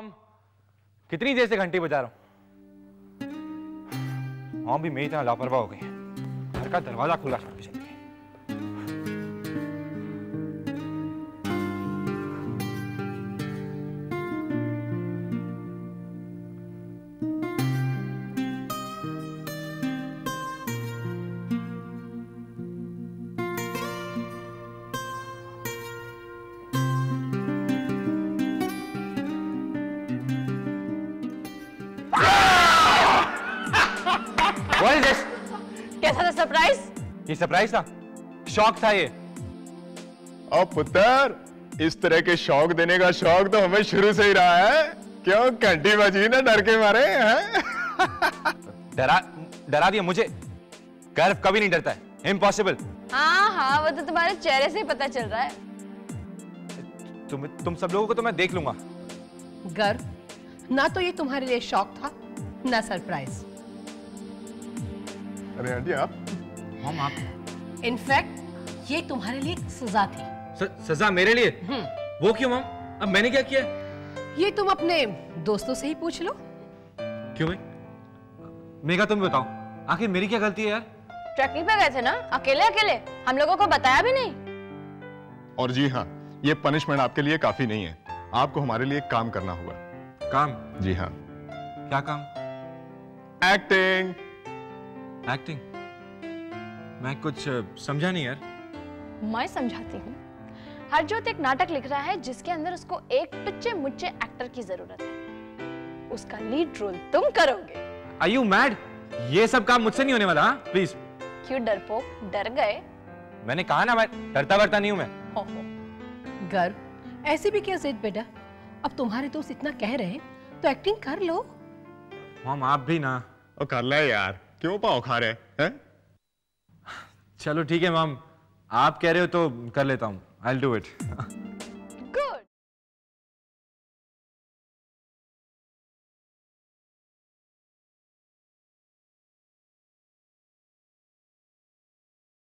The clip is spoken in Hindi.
मॉम कितनी देर से घंटी बजा रहा हूँ? मॉम भी मेरी तरह लापरवाह हो गई है। घर का दरवाज़ा खुला छोड़ के What is this? कैसा था सरप्राइज़ ये सरप्राइज़ था। शौक था ये। और पुत्र इस तरह के शौक देने का शौक तो हमें शुरू से ही रहा है। क्यों घंटी बजी ना डर के मारे हैं? डरा डरा दिया मुझे। गर्व कभी नहीं डरता है। इम्पॉसिबल हाँ हाँ वो तो तुम्हारे चेहरे से ही पता चल रहा है। तुम तुम सब लोगों को तो मैं देख लूँगा। गर्व? ना तो ये तुम्हारे लिए शौक था ना सरप्राइज़ अरे आंटी आप मॉम आप इनफैक्ट ये तुम्हारे लिए सजा थी। स, सजा मेरे लिए? वो क्यों मॉम? अब मैंने क्या किया? ये तुम अपने दोस्तों से ही पूछ लो। क्यों भाई? मेगा तुम बताओ। आखिर मेरी क्या गलती है यार? ट्रैकिंग पे गए थे ना? अकेले अकेले? हम लोगों को बताया भी नहीं। और जी हाँ ये पनिशमेंट आपके लिए काफ़ी नहीं है। आपको हमारे लिए काम करना होगा। काम? जी हाँ। क्या काम? एक्टिंग एक्टिंग मैं कुछ समझा नहीं यार। मैं समझाती हूँ। हरजोत एक नाटक लिख रहा है जिसके अंदर उसको एक टुच्चे मुच्चे एक्टर की ज़रूरत है। उसका लीड रोल तुम करोगे। आई यू मैड ये सब काम मुझसे नहीं होने वाला हाँ? प्लीज़ क्यों डरपोक डर गए। मैंने कहा ना मैं डरता वरता नहीं हूँ मैं। हो हो। गर्व। ऐसी भी क्या जिद बेटा? अब तुम्हारे दोस्त इतना कह रहे हैं तो एक्टिंग कर लो। मॉम आप भी ना। और कर ले यार। क्यों पाव खा रहे हैं? चलो ठीक है, मैम। आप कह रहे हो तो कर लेता हूँ। I do it